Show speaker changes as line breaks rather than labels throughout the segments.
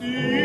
You.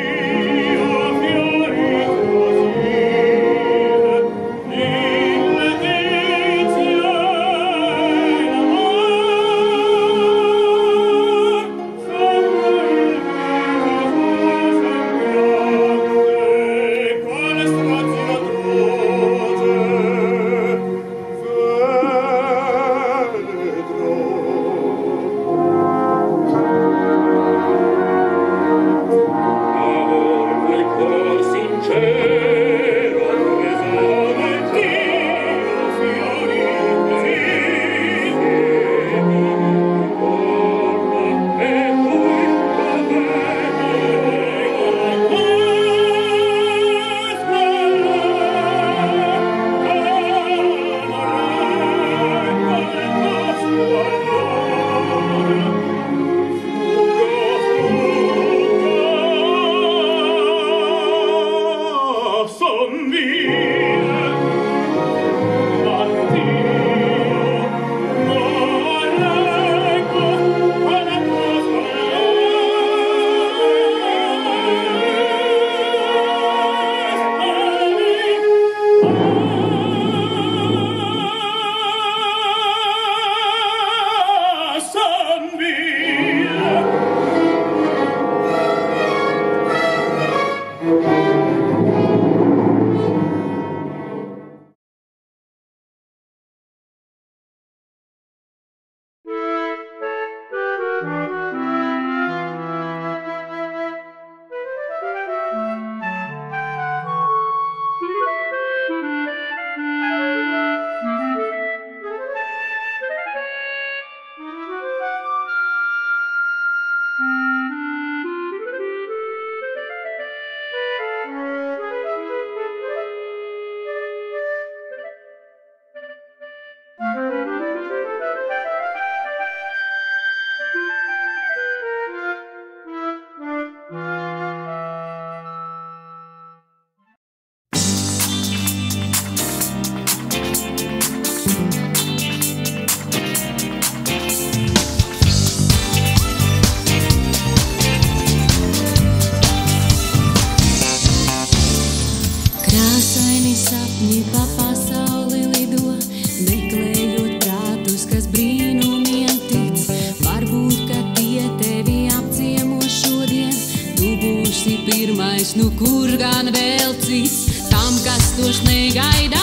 воздушный гайда.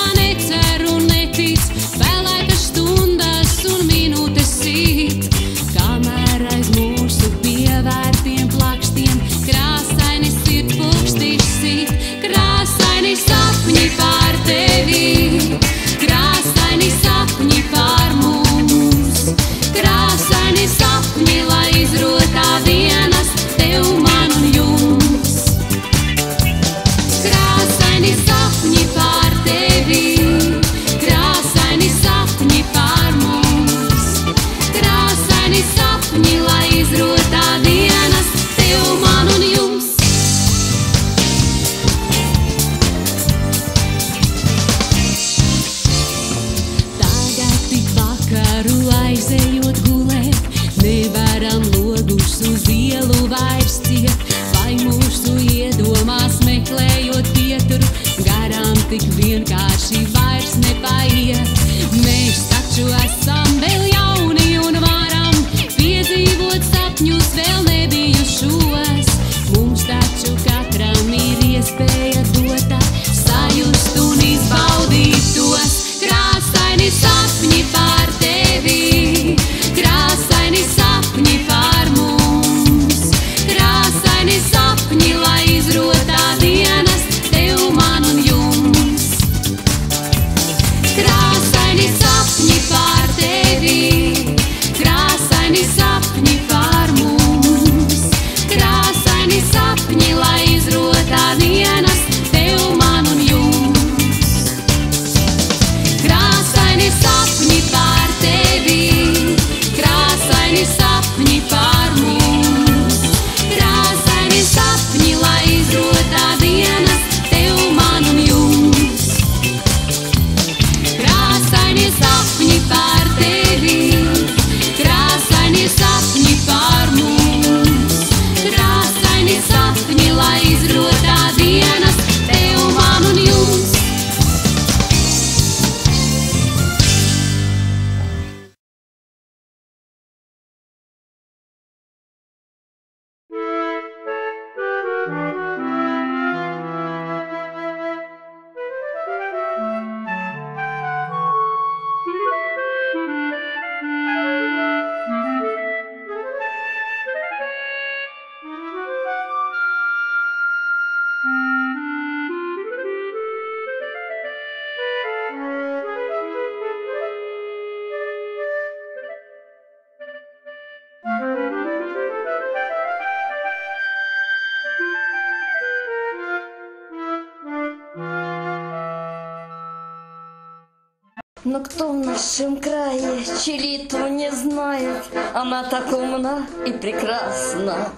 Но кто в нашем крае Чилиту не знает, Она так умна и прекрасна,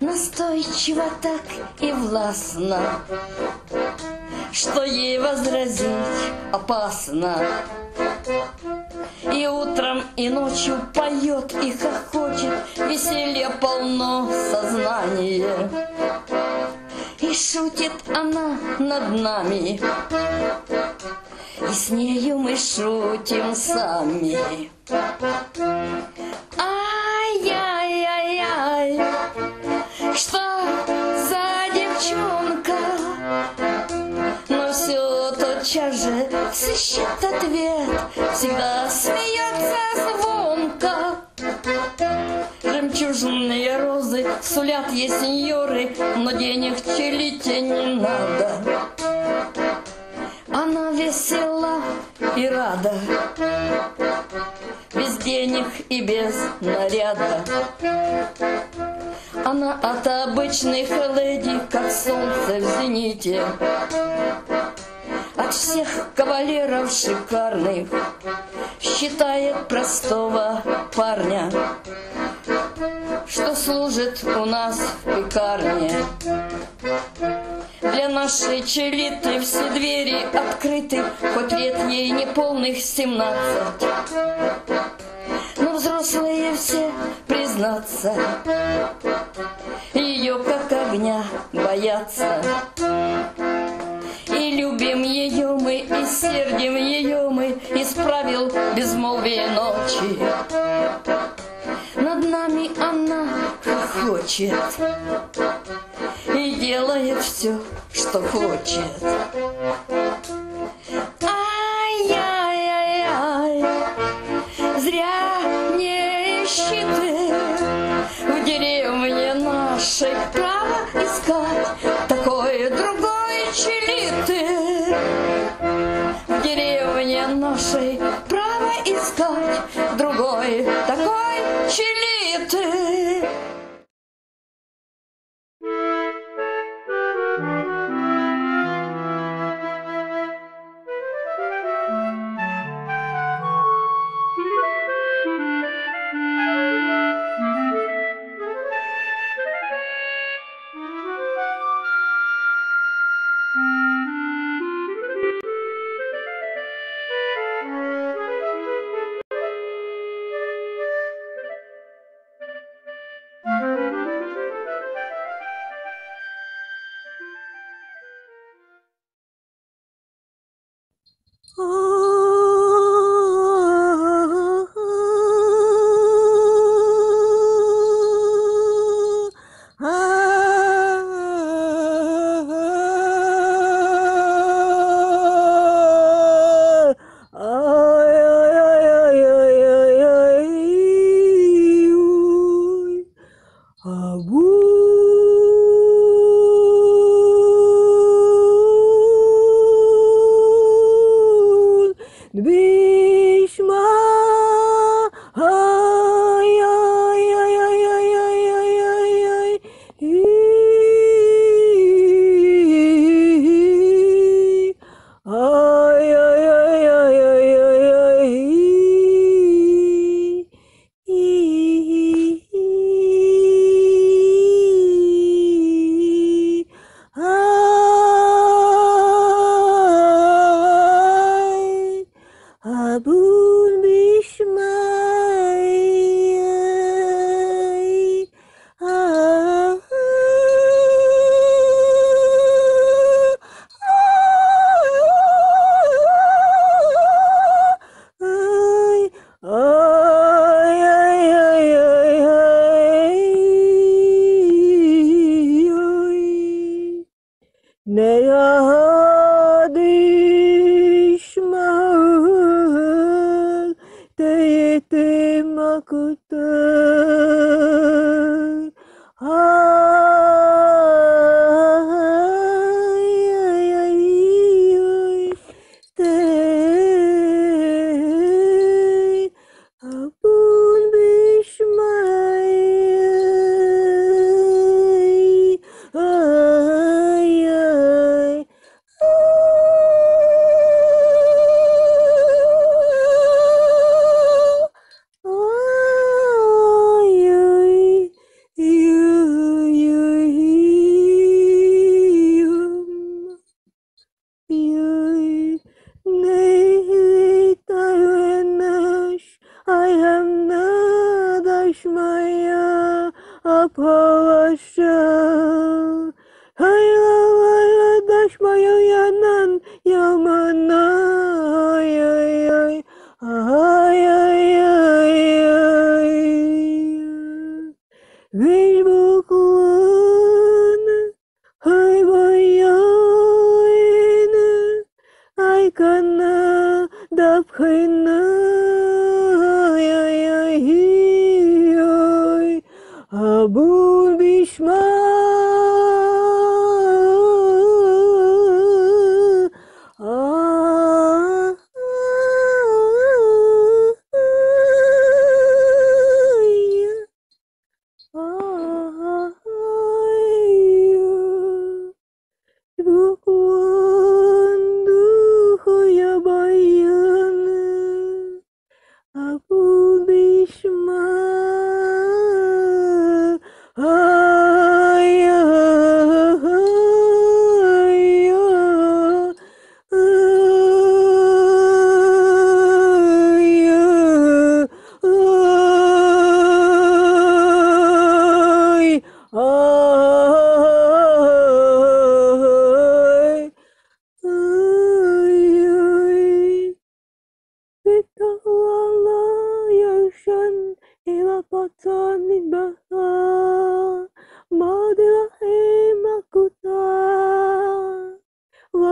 Настойчиво так и властно, Что ей возразить опасно. И утром, и ночью поет и хохочет, Веселье полно сознание. И шутит она над нами, И с нею мы шутим сами. Ай-яй-яй-яй, что за девчонка? Но все тотчас же сыщет ответ, Всегда смеется звонко. Жемчужные розы сулят ей сеньоры, Но денег челите не надо. Она весела и рада, Без денег и без наряда. Она от обычных леди, как солнце в зените. От всех кавалеров шикарных Считает простого парня, служит у нас в пекарне. Для нашей челиты все двери открыты, Хоть лет ей не полных семнадцать. Но взрослые все, признаться, Ее как огня боятся. И любим ее мы, и сердим ее мы, Исправил безмолвие ночи. Над нами она хохочет И делает все, что хочет.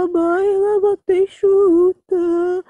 mamãe, ela vai te.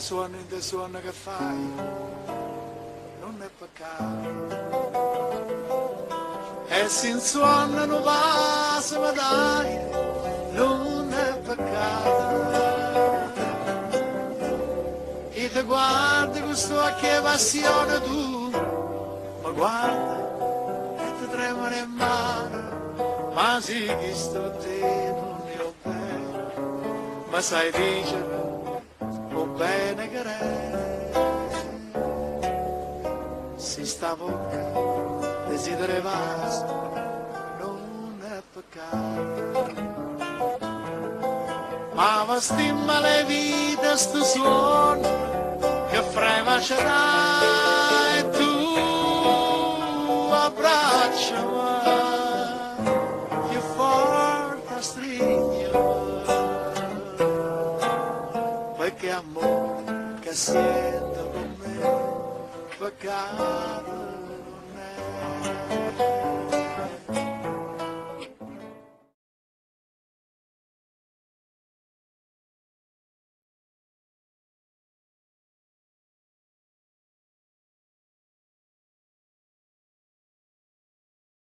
Se ti suona e ti suona che fai, non è peccato. E se in suona non va, se va dai, non è peccato. E ti guardi questo che passione tu, ma guarda e ti tremano in mano, ma sì che sto te non ne ho ma sai dicere bene che re si sta bocca desiderevas non è peccato. Ma va stimma le vite sto suono che frema ce l'hai Cassetta, Bacardo,